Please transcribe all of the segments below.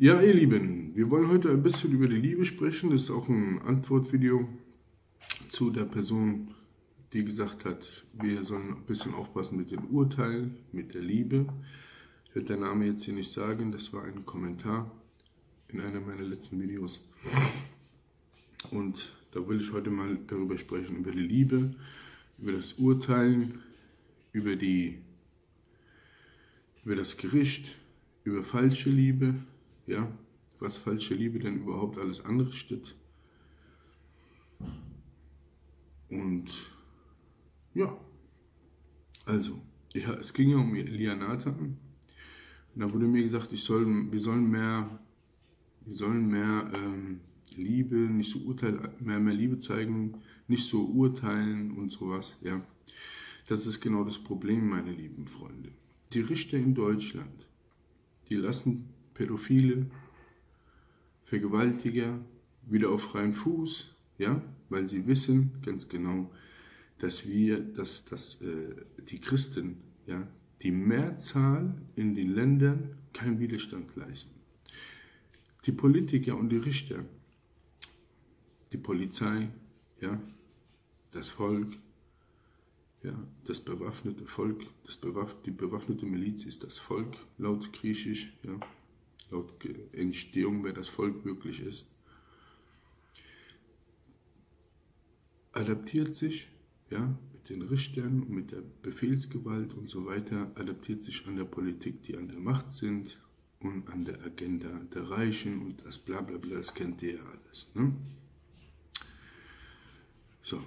Ja, ihr Lieben, wir wollen heute ein bisschen über die Liebe sprechen. Das ist auch ein Antwortvideo zu der Person, die gesagt hat, wir sollen ein bisschen aufpassen mit den Urteilen, mit der Liebe. Ich werde der Name jetzt hier nicht sagen, das war ein Kommentar in einem meiner letzten Videos. Und da will ich heute mal darüber sprechen, über die Liebe, über das Urteilen, über, die, über das Gericht, über falsche Liebe, ja, was falsche Liebe denn überhaupt alles anrichtet. Und ja, also, ja, es ging ja um Lianata. Da wurde mir gesagt, ich soll, wir sollen mehr, wir sollen mehr ähm, Liebe, nicht so urteilen, mehr, mehr Liebe zeigen, nicht so urteilen und sowas, ja. Das ist genau das Problem, meine lieben Freunde. Die Richter in Deutschland, die lassen Pädophile, Vergewaltiger wieder auf freien Fuß, ja, weil sie wissen ganz genau, dass wir, dass, dass äh, die Christen, ja, die Mehrzahl in den Ländern keinen Widerstand leisten. Die Politiker und die Richter, die Polizei, ja, das Volk, ja, das bewaffnete Volk, das bewaff die bewaffnete Miliz ist das Volk, laut Griechisch, ja, laut Entstehung, wer das Volk wirklich ist, adaptiert sich ja, mit den Richtern und mit der Befehlsgewalt und so weiter, adaptiert sich an der Politik, die an der Macht sind und an der Agenda der Reichen und das Blablabla, bla bla, das kennt ihr ja alles. Ne? So.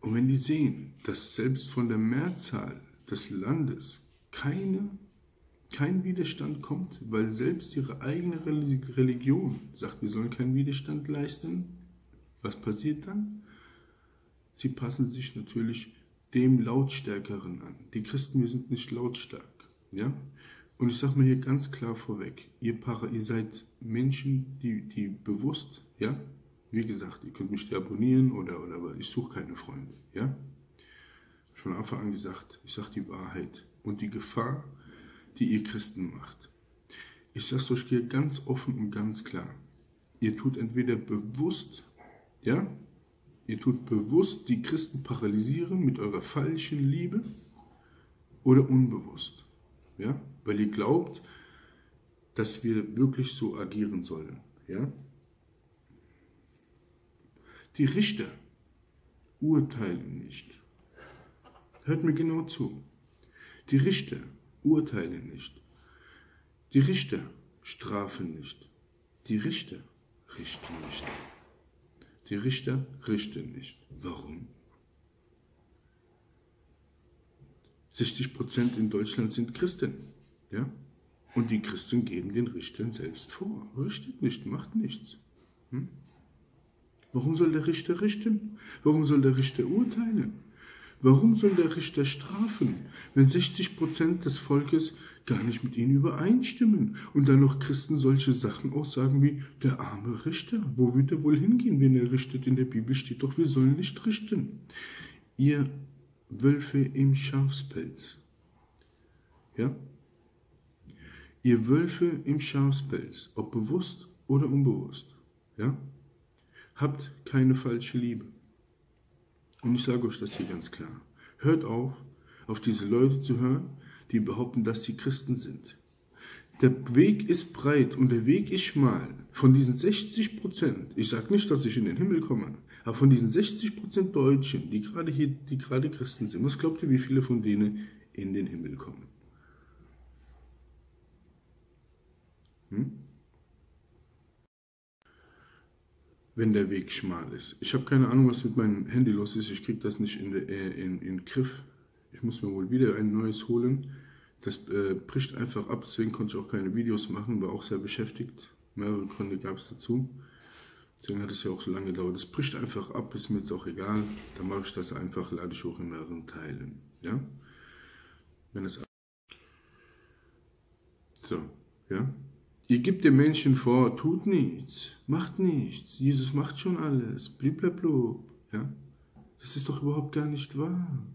Und wenn die sehen, dass selbst von der Mehrzahl des Landes keine, kein Widerstand kommt, weil selbst ihre eigene Religion sagt, wir sollen keinen Widerstand leisten, was passiert dann? Sie passen sich natürlich dem Lautstärkeren an. Die Christen, wir sind nicht lautstark. Ja? Und ich sage mal hier ganz klar vorweg, ihr, Para, ihr seid Menschen, die, die bewusst, ja, wie gesagt, ihr könnt mich abonnieren oder, oder aber ich suche keine Freunde. Ja? Von Anfang an gesagt, ich sage die Wahrheit und die Gefahr, die ihr Christen macht. Ich sage es euch hier ganz offen und ganz klar. Ihr tut entweder bewusst, ja, ihr tut bewusst die Christen paralysieren mit eurer falschen Liebe oder unbewusst, ja, weil ihr glaubt, dass wir wirklich so agieren sollen, ja. Die Richter urteilen nicht. Hört mir genau zu. Die Richter urteilen nicht. Die Richter strafen nicht. Die Richter richten nicht. Die Richter richten nicht. Warum? 60 Prozent in Deutschland sind Christen. Ja? Und die Christen geben den Richtern selbst vor. Richtet nicht, macht nichts. Hm? Warum soll der Richter richten? Warum soll der Richter urteilen? Warum soll der Richter strafen, wenn 60 Prozent des Volkes gar nicht mit ihnen übereinstimmen und dann noch Christen solche Sachen aussagen wie der arme Richter? Wo wird er wohl hingehen, wenn er richtet? In der Bibel steht doch, wir sollen nicht richten. Ihr Wölfe im Schafspelz. Ja? Ihr Wölfe im Schafspelz, ob bewusst oder unbewusst. Ja? Habt keine falsche Liebe. Und ich sage euch das hier ganz klar. Hört auf, auf diese Leute zu hören, die behaupten, dass sie Christen sind. Der Weg ist breit und der Weg ist schmal. Von diesen 60 Prozent, ich sage nicht, dass ich in den Himmel komme, aber von diesen 60 Prozent Deutschen, die gerade hier, die gerade Christen sind, was glaubt ihr, wie viele von denen in den Himmel kommen? Hm? Wenn der Weg schmal ist. Ich habe keine Ahnung, was mit meinem Handy los ist. Ich kriege das nicht in, den äh, in, in Griff. Ich muss mir wohl wieder ein neues holen. Das äh, bricht einfach ab, deswegen konnte ich auch keine Videos machen, war auch sehr beschäftigt. Mehrere Gründe gab es dazu. Deswegen hat es ja auch so lange gedauert. Das bricht einfach ab, ist mir jetzt auch egal. Dann mache ich das einfach, lade ich auch in mehreren Teilen. Ja? Wenn es so, ja? Ihr gebt den Menschen vor, tut nichts, macht nichts, Jesus macht schon alles, blablabla. Ja? Das ist doch überhaupt gar nicht wahr.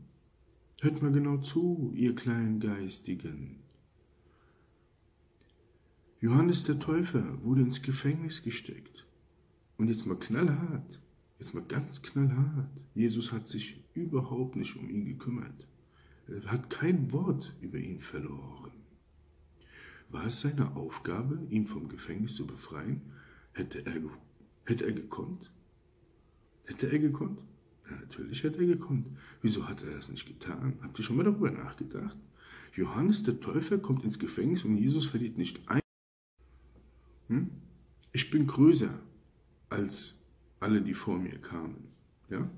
Hört mal genau zu, ihr kleinen Geistigen. Johannes der Täufer wurde ins Gefängnis gesteckt. Und jetzt mal knallhart, jetzt mal ganz knallhart. Jesus hat sich überhaupt nicht um ihn gekümmert. Er hat kein Wort über ihn verloren. War es seine Aufgabe, ihn vom Gefängnis zu befreien? Hätte er, hätte er gekonnt? Hätte er gekonnt? Ja, natürlich hätte er gekonnt. Wieso hat er das nicht getan? Habt ihr schon mal darüber nachgedacht? Johannes der Täufer kommt ins Gefängnis und Jesus verliert nicht ein. Hm? Ich bin größer als alle, die vor mir kamen. Ja?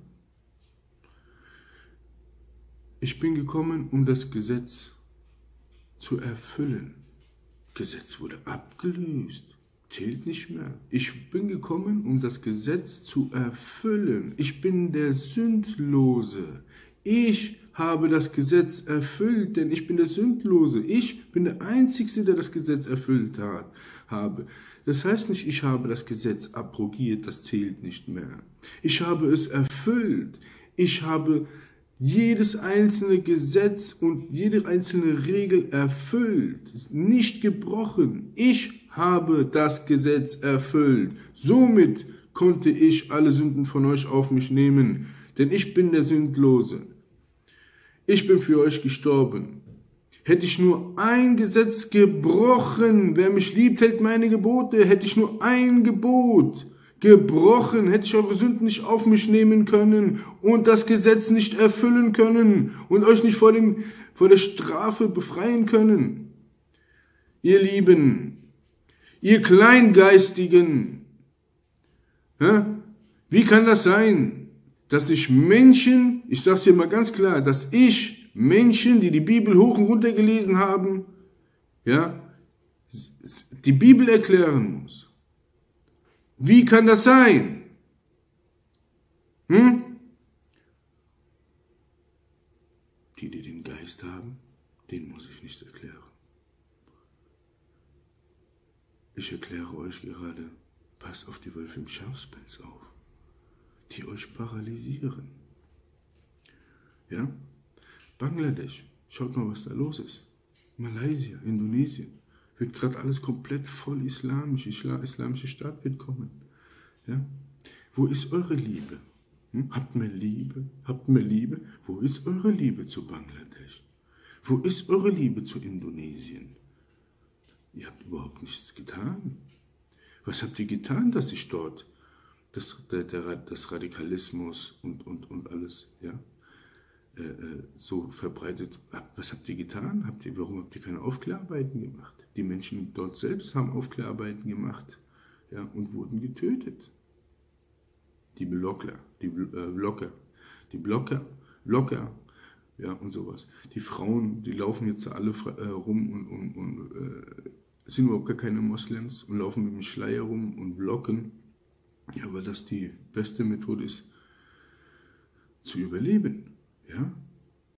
Ich bin gekommen, um das Gesetz zu erfüllen. Gesetz wurde abgelöst, zählt nicht mehr. Ich bin gekommen, um das Gesetz zu erfüllen. Ich bin der Sündlose. Ich habe das Gesetz erfüllt, denn ich bin der Sündlose. Ich bin der Einzige, der das Gesetz erfüllt hat, habe. Das heißt nicht, ich habe das Gesetz abrogiert, das zählt nicht mehr. Ich habe es erfüllt. Ich habe jedes einzelne Gesetz und jede einzelne Regel erfüllt, ist nicht gebrochen. Ich habe das Gesetz erfüllt. Somit konnte ich alle Sünden von euch auf mich nehmen, denn ich bin der Sündlose. Ich bin für euch gestorben. Hätte ich nur ein Gesetz gebrochen, wer mich liebt, hält meine Gebote, hätte ich nur ein Gebot gebrochen, hätte ich eure Sünden nicht auf mich nehmen können und das Gesetz nicht erfüllen können und euch nicht vor, dem, vor der Strafe befreien können. Ihr Lieben, ihr Kleingeistigen, wie kann das sein, dass ich Menschen, ich sage es hier mal ganz klar, dass ich Menschen, die die Bibel hoch und runter gelesen haben, ja, die Bibel erklären muss. Wie kann das sein? Hm? Die, die den Geist haben, den muss ich nichts erklären. Ich erkläre euch gerade, passt auf die Wölfe im Schafspelz auf, die euch paralysieren. Ja? Bangladesch, schaut mal, was da los ist. Malaysia, Indonesien, wird gerade alles komplett voll islamisch. Isla, islamische Staat wird kommen. Ja? Wo ist eure Liebe? Hm? Habt mir Liebe? Habt mir Liebe? Wo ist eure Liebe zu Bangladesch? Wo ist eure Liebe zu Indonesien? Ihr habt überhaupt nichts getan. Was habt ihr getan, dass sich dort das, der, der, das Radikalismus und, und, und alles, ja, so verbreitet. Was habt ihr getan? Habt ihr, warum habt ihr keine Aufklärarbeiten gemacht? Die Menschen dort selbst haben Aufklärarbeiten gemacht ja, und wurden getötet. Die Blocker, die äh, Blocker, die Blocker, Locker, ja, und sowas. Die Frauen, die laufen jetzt alle äh, rum und, und, und äh, sind überhaupt gar keine Moslems und laufen mit dem Schleier rum und blocken. Ja, weil das die beste Methode ist, zu überleben. Ja?